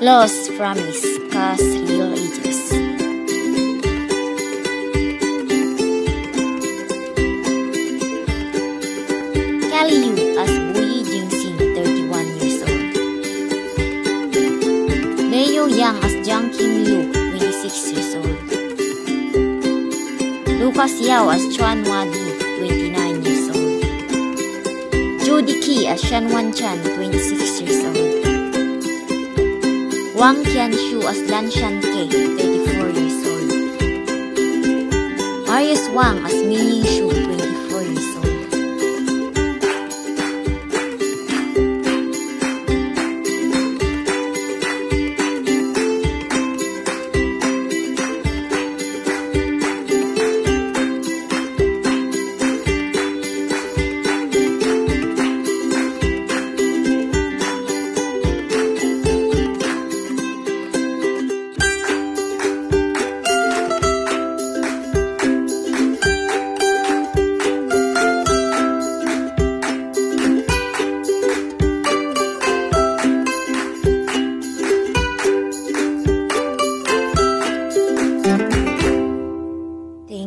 Lost Promise cast real. Kelly Yu as Bo Ye Jingxing, 31 years old. Leo Yang as Jiang Qing Liu, 26 years old. Lucas Yao as Chuan Hua Di, 29 years old. Judy Qi as Shan Wan Chan, 26 years old. Huang Qianshuo as Lan Shan Ke, 34 years old. Marius Wang as Ying Shu, 24 years old.